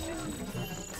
Shoot.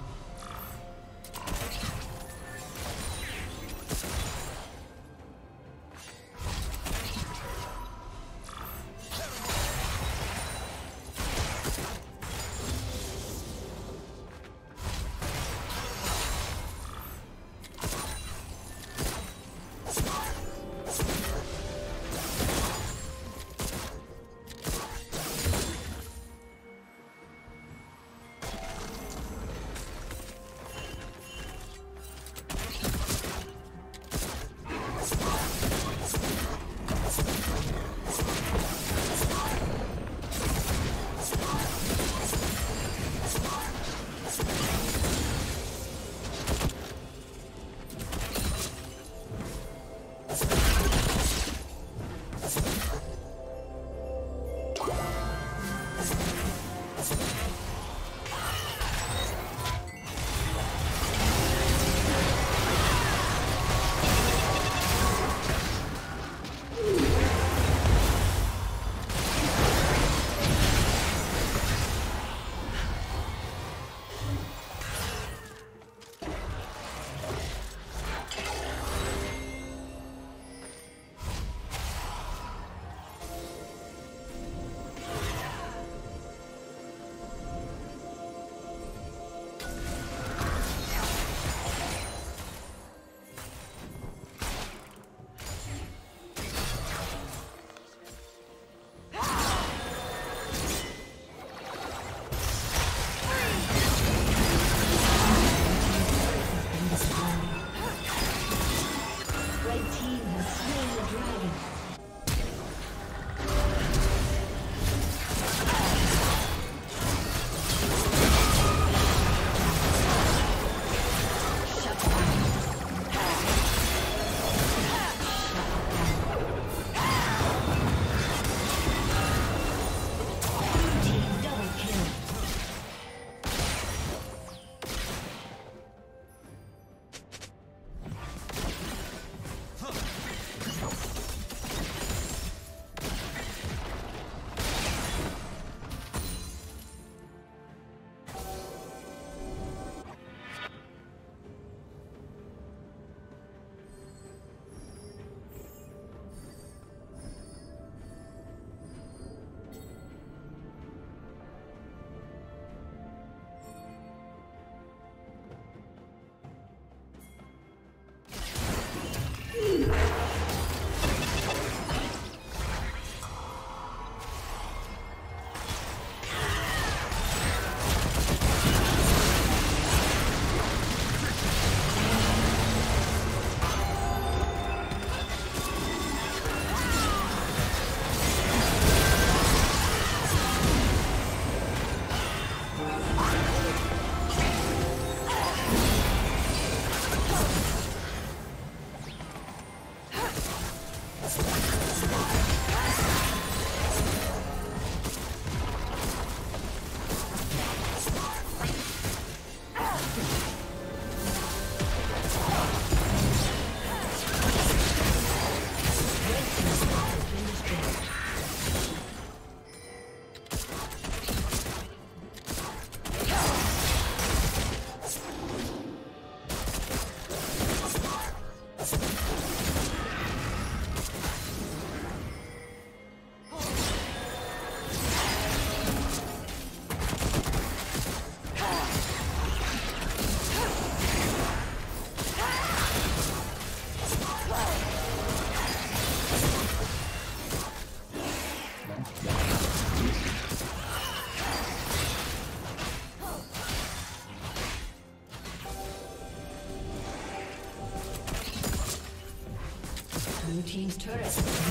Team's turret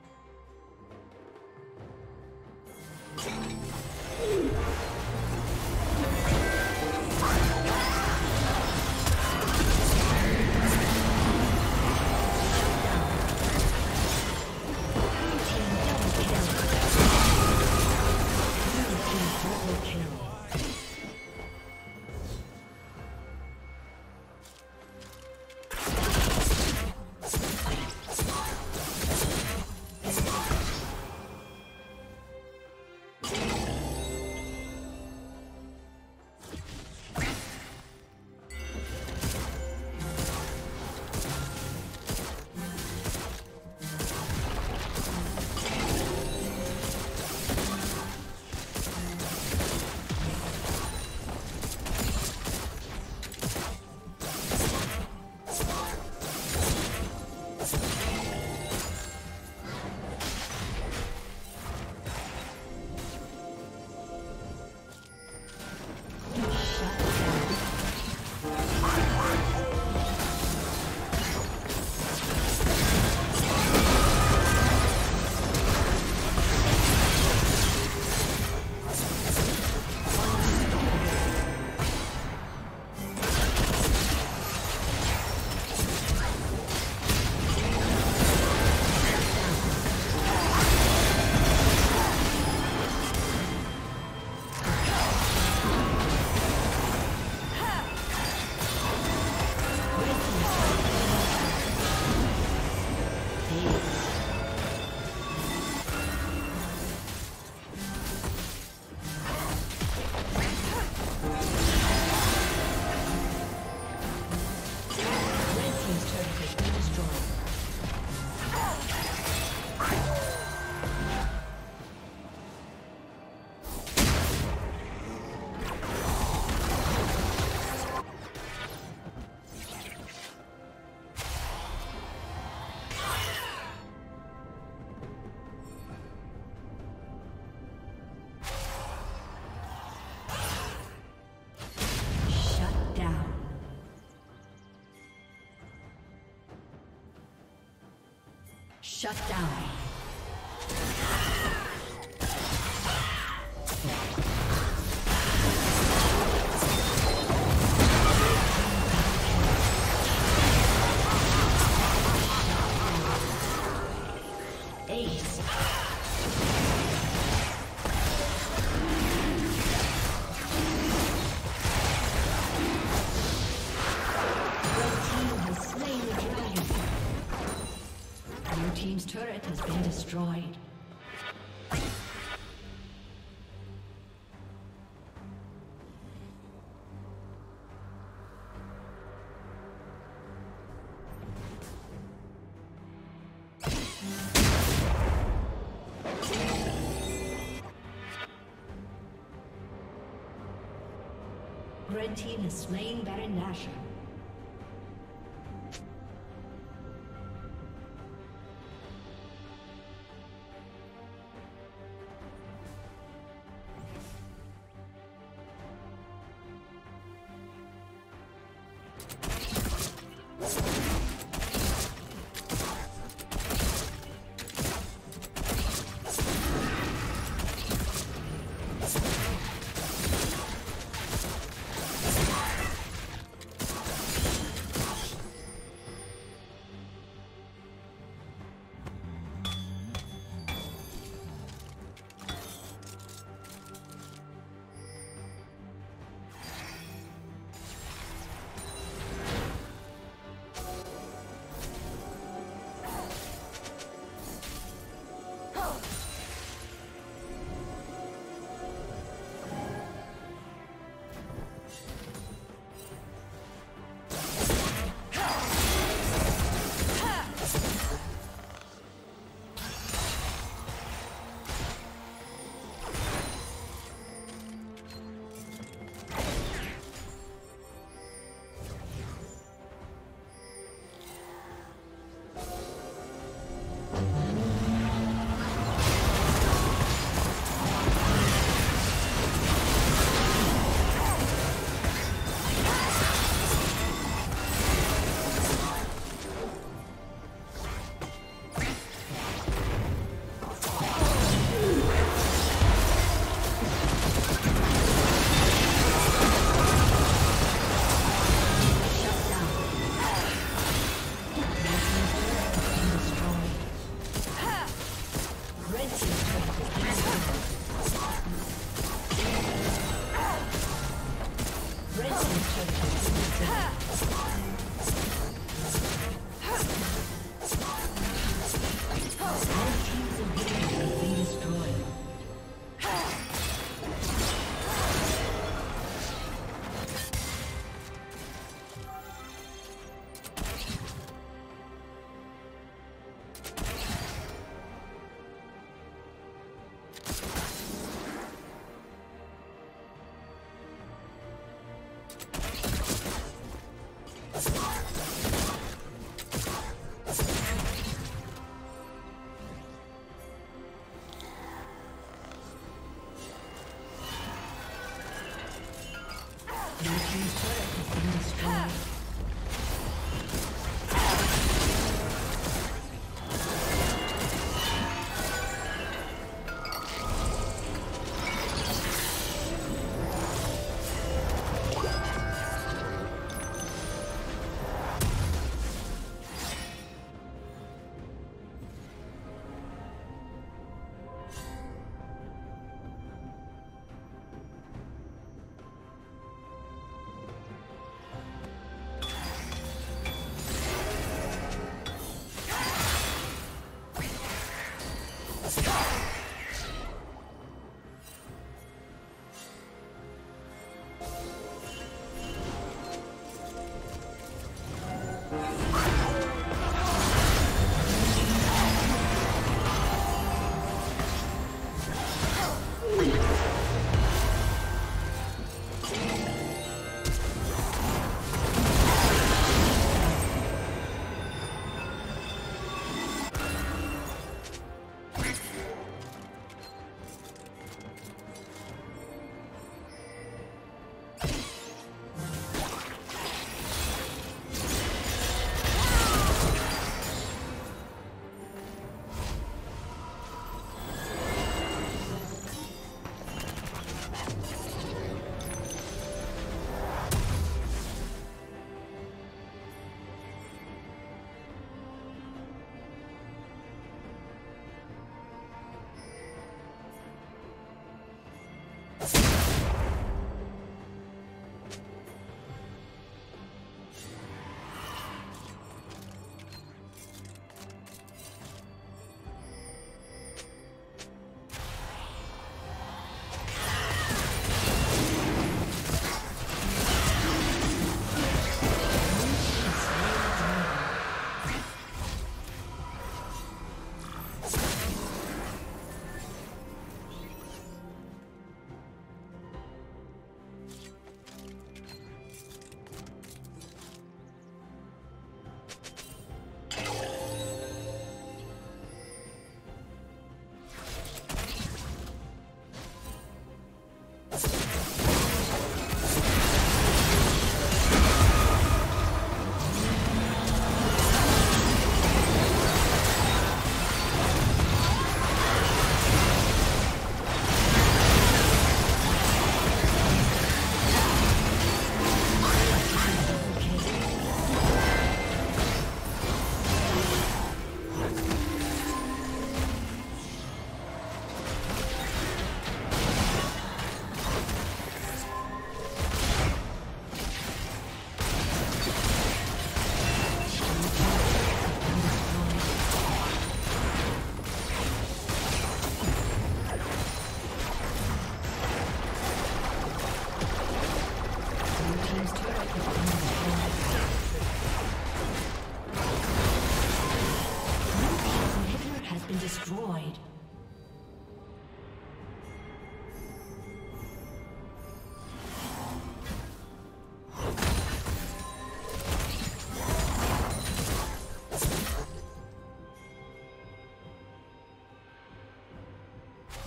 Shut down. Destroyed. Red team has slain Baron Nashor.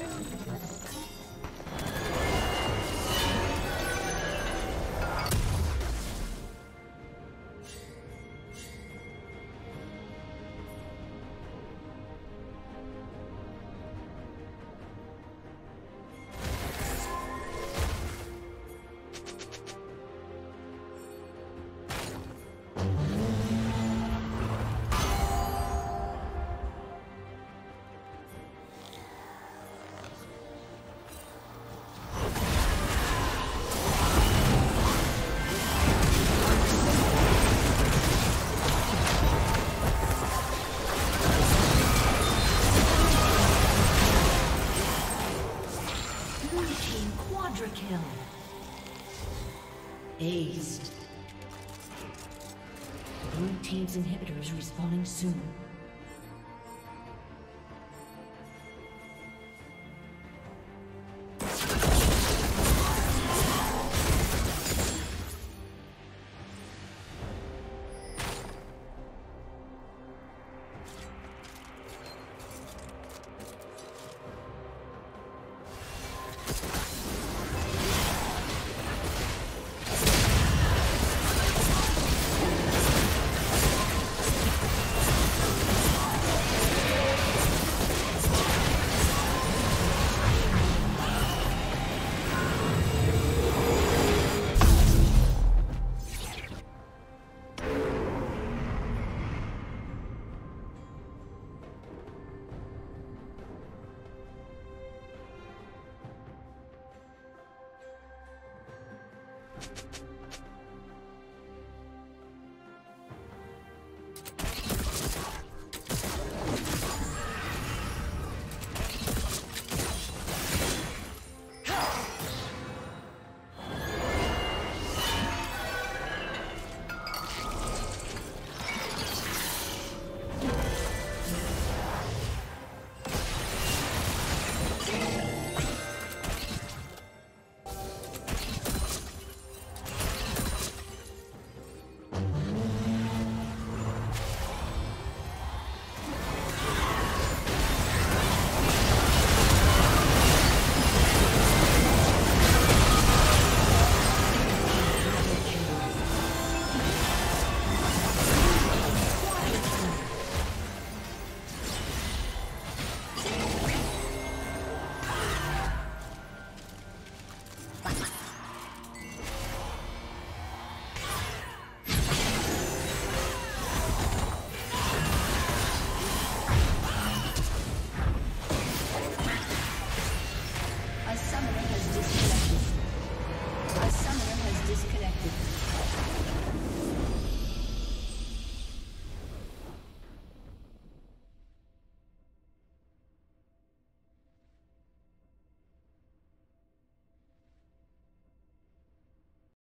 Destroyed. destroyed. Respawning soon.